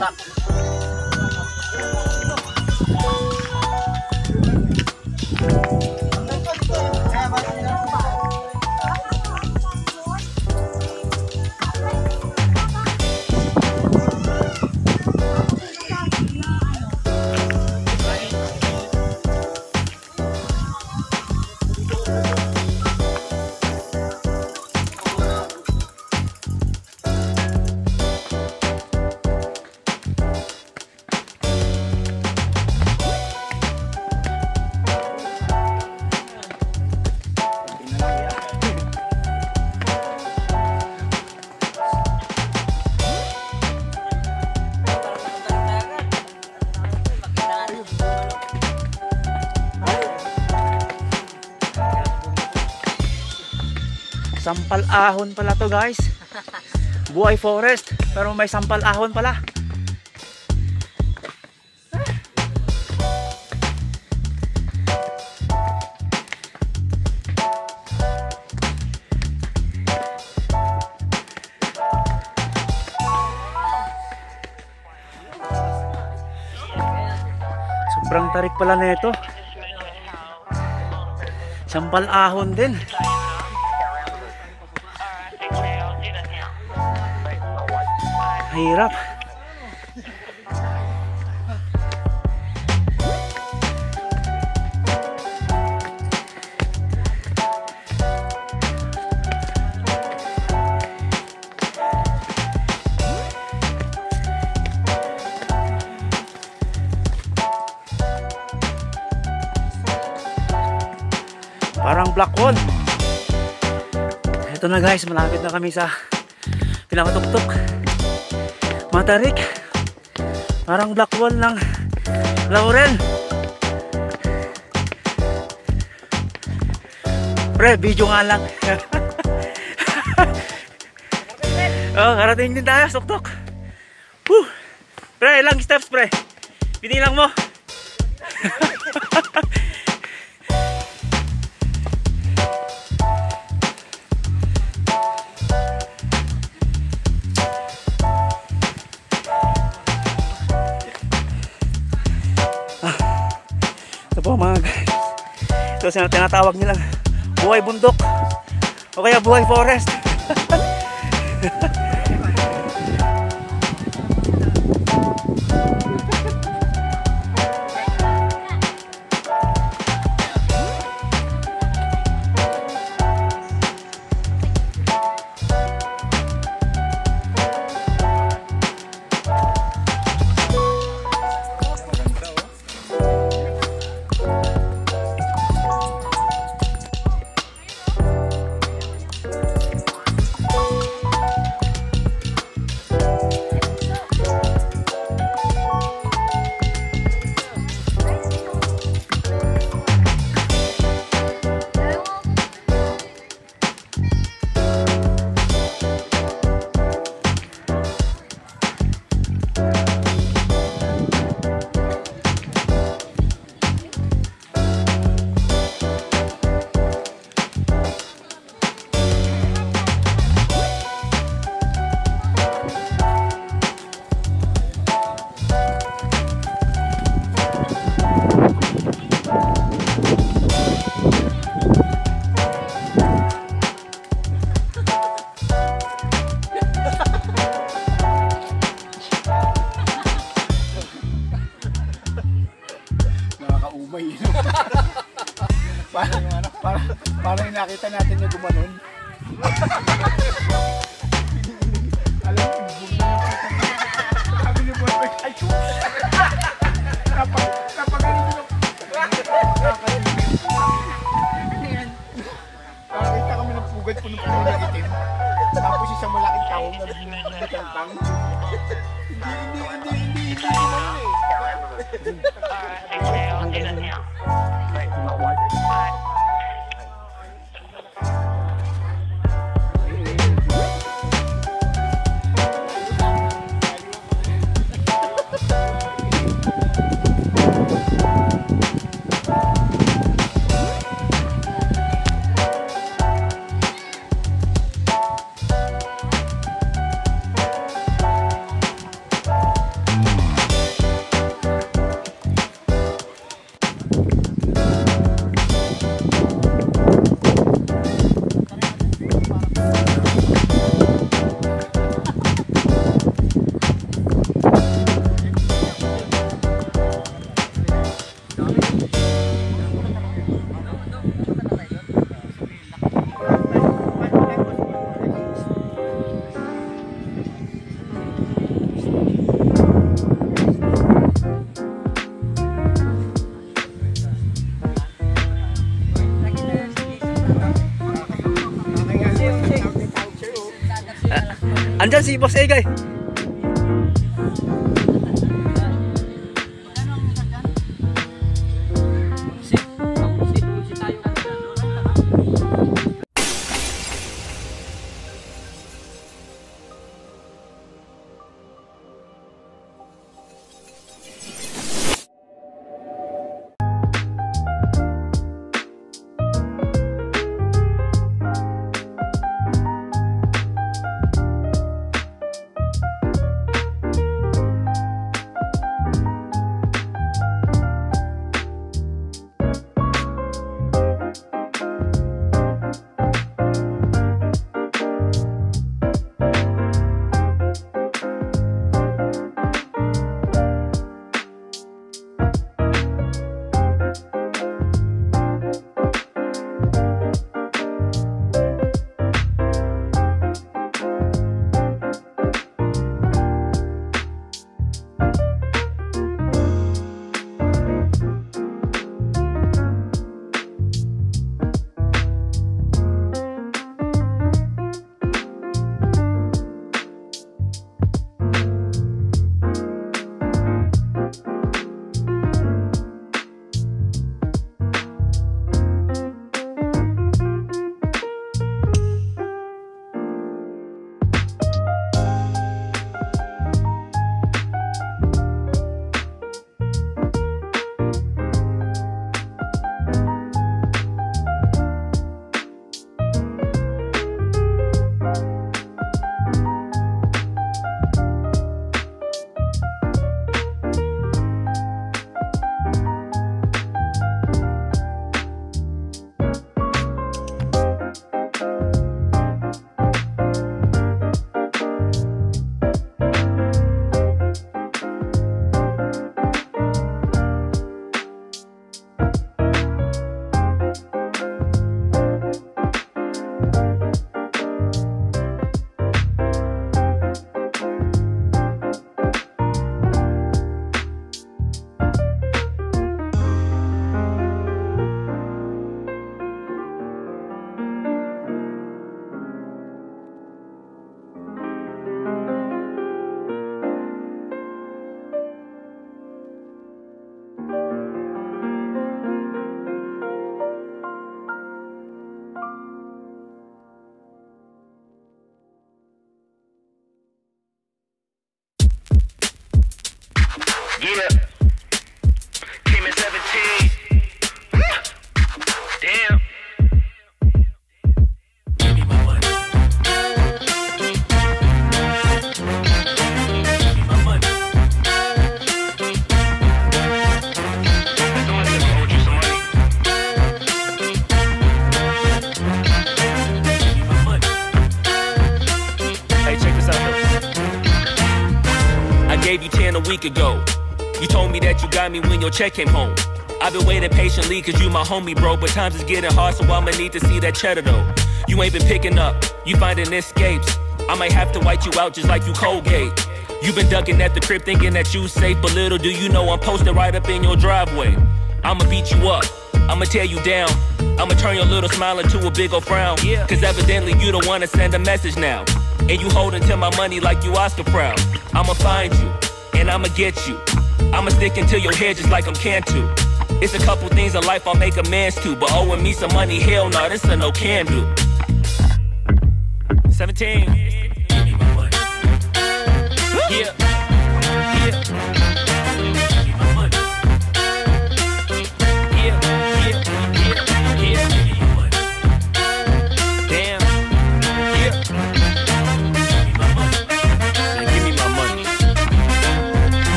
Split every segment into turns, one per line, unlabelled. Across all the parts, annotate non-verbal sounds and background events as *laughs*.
那. Sampal ahon pala to guys. Buhay forest. Pero may sampal ahon pala. Sobrang tarik pala nito. Sampal ahon din. Hirap. Parang black wall. Ito na guys, malapit na kami sa pinakatuktok. Matarik. Parang black wall ng Laurel. Pre, video nga lang. *laughs* oh, karating din tayo, tuktok. Whew. Pre, ilang steps pre? Pinilang mo. *laughs* Ito sa tinatawag nilang buhay bundok. O kaya buhay forest. *laughs*
nakita natin yung gumanon.
Andyan si Boss Egay.
Week ago. You told me that you got me when your check came home. I've been waiting patiently cause you my homie, bro. But times is getting hard, so I'ma need to see that cheddar though. You ain't been picking up, you finding escapes. I might have to white you out just like you Colgate. You been ducking at the crib thinking that you safe, but little do you know I'm posted right up in your driveway. I'ma beat you up, I'ma tear you down. I'ma turn your little smile into a big ol' frown. Yeah. Cause evidently you don't wanna send a message now. And you holding to my money like you Oscar proud. I'ma find you, and I'ma get you. I'ma stick into your head just like I'm Cantu. It's a couple things in life I'll make amends to, but owing me some money, hell no, this a no can do. 17. Give me my money. Yeah. Yeah.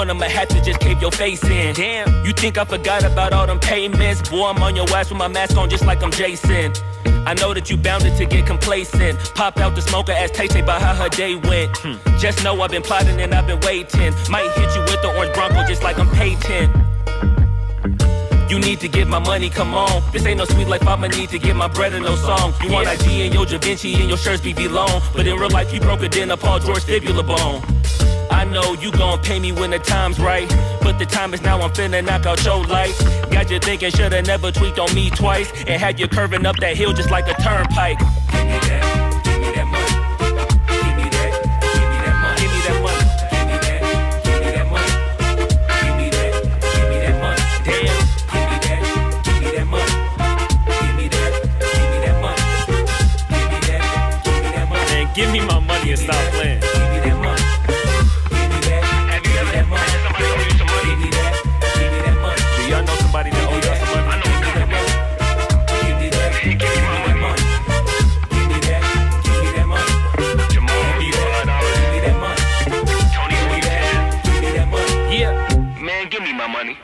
Point, I'ma have to just cave your face in. Damn, you think I forgot about all them payments? Boy, I'm on your ass with my mask on just like I'm Jason. I know that you bounded to get complacent. Pop out the smoker, ask Tay Tay about how her day went. Hmm. Just know I've been plotting and I've been waiting. Might hit you with the orange Bronco just like I'm Peyton. You need to get my money, come on. This ain't no sweet life, I'ma need to get my bread and no song. You want IG and your Da Vinci and your shirts be long. But in real life, you broke it in a Paul George fibula bone. I know you gon' pay me when the time's right. But the time is now, I'm finna knock out your lights. Got you thinking, shoulda never tweaked on me twice. And had you curving up that hill just like a turnpike. Money.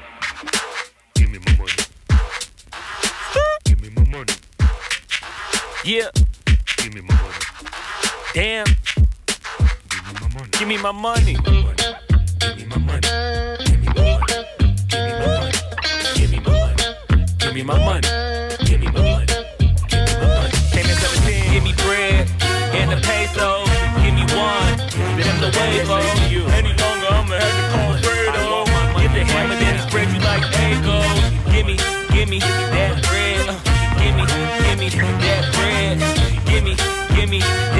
Give me
my money.
Give me my money. Yeah. Give me my money.
Damn.
Give me my money.
Give me my money.
Give me my money. Give me my money. Give me my money. Give me my money. Give me my money. Give me my money.
Came in 17.
Give me bread and the peso. Give me one. Then the wavo. Any Gimme, gimme that bread. Uh, gimme, gimme that bread. Gimme, gimme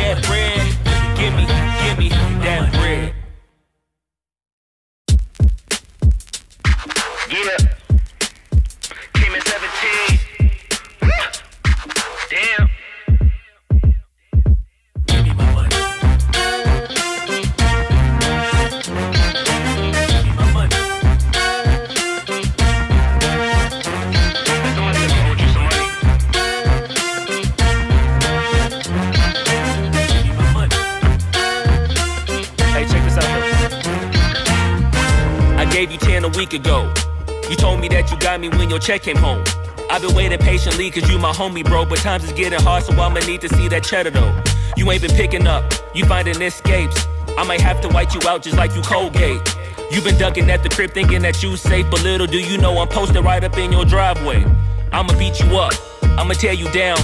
told me that you got me when your check came home. I've been waiting patiently cause you my homie, bro. But times is getting hard, so I'ma need to see that cheddar though. You ain't been picking up, you finding escapes. I might have to white you out just like you Colgate. You been ducking at the crib thinking that you safe, but little do you know I'm posted right up in your driveway. I'ma beat you up, I'ma tear you down.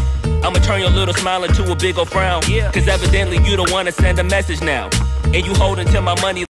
I'ma turn your little smile into a big ol' frown.
Yeah.
Cause evidently you don't wanna send a message now. And you holding to my money